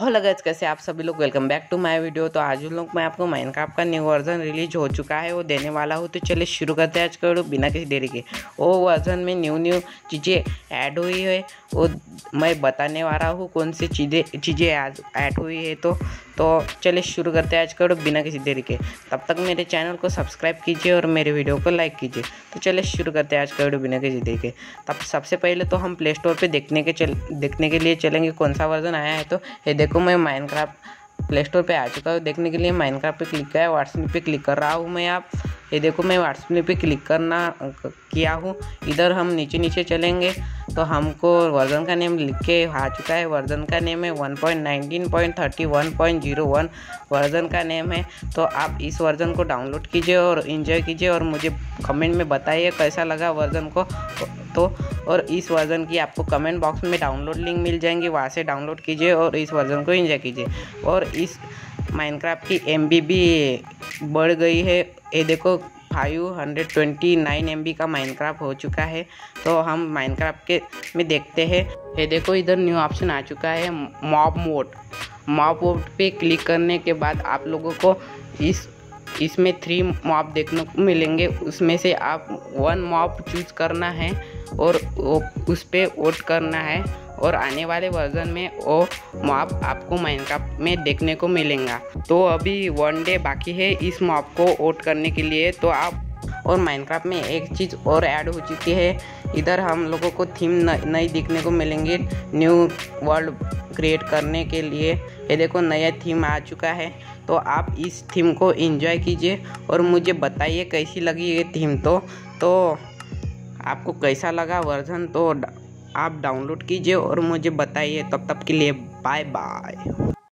हो लगा कैसे आप सभी लोग। Welcome back to my video तो आज लोग, मैं आपको माइनक्राफ्ट का न्यू वर्जन रिलीज़ हो चुका है। वो देने वाला हूँ। तो चलिए शुरू करते हैं आज का वीडियो बिना किसी देरी के। वो वर्जन में न्यू न्यू चीज़ें ऐड हुई है। वो मैं बताने वाला हूँ कौन सी चीज़ें चीज़ें ऐड हुई है। तो तो चलिए शुरू करते हैं आज का वीडियो बिना किसी देरी के। तब तक मेरे चैनल को सब्सक्राइब कीजिए और मेरे वीडियो को लाइक कीजिए। तो चलिए शुरू करते हैं आज का वीडियो बिना किसी देरी के। तब सबसे पहले तो हम प्ले स्टोर पर देखने के चल, देखने के लिए चलेंगे। कौन सा वर्जन आया है? तो ये देखो, मैं माइनक्राफ्ट प्ले स्टोर पर आ चुका हूँ। देखने के लिए माइनक्राफ्ट पे क्लिक किया है। व्हाट्सएप पे क्लिक कर रहा हूँ मैं आप। ये देखो मैं व्हाट्सएप पे क्लिक करना, किया हूँ। इधर हम नीचे नीचे चलेंगे। तो हमको वर्जन का नेम लिख के आ चुका है। वर्जन का नेम है 1.19.31.01 वर्जन का नेम है। तो आप इस वर्जन को डाउनलोड कीजिए और इन्जॉय कीजिए और मुझे कमेंट में बताइए कैसा लगा वर्जन को। तो और इस वर्जन की आपको कमेंट बॉक्स में डाउनलोड लिंक मिल जाएँगे। वहाँ से डाउनलोड कीजिए और इस वर्जन को इंजॉय कीजिए। और इस माइनक्राफ्ट की एमबी भी बढ़ गई है। ये देखो five hundred twenty nine MB का माइनक्राफ्ट हो चुका है। तो हम माइनक्राफ्ट के में देखते हैं। ये देखो, इधर न्यू ऑप्शन आ चुका है मॉब मोड मॉब मोड पे क्लिक करने के बाद आप लोगों को इस, इसमें थ्री मॉब देखने को मिलेंगे। उसमें से आप वन मॉब चूज़ करना है। और उस पर वोट करना है और आने वाले वर्जन में वो मॉब आपको माइनक्राफ्ट में देखने को मिलेगा। तो अभी वन डे बाकी है इस मॉब को वोट करने के लिए। तो आप और माइनक्राफ्ट में एक चीज़ और ऐड हो चुकी है। इधर हम लोगों को थीम नई दिखने को मिलेंगे न्यू वर्ल्ड क्रिएट करने के लिए। ये देखो नया थीम आ चुका है। तो आप इस थीम को एंजॉय कीजिए और मुझे बताइए कैसी लगी ये थीम तो। तो आपको कैसा लगा वर्जन तो आप डाउनलोड कीजिए और मुझे बताइए। तब तक के लिए बाय बाय